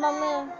Mami.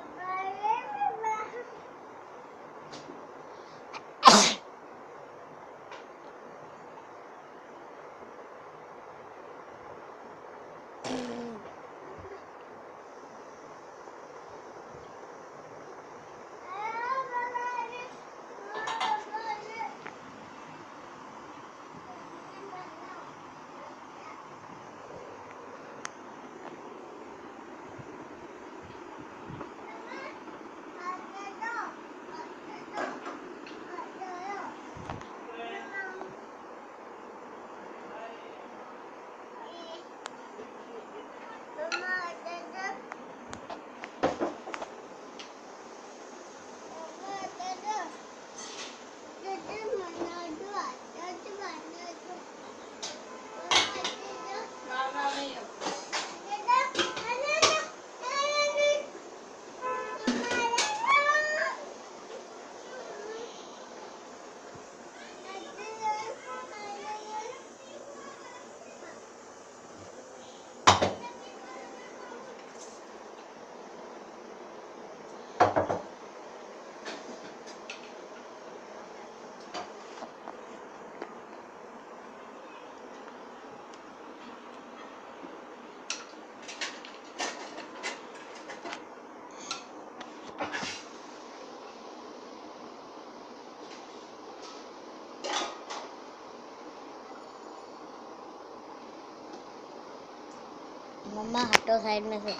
मम्मा हटो side में से।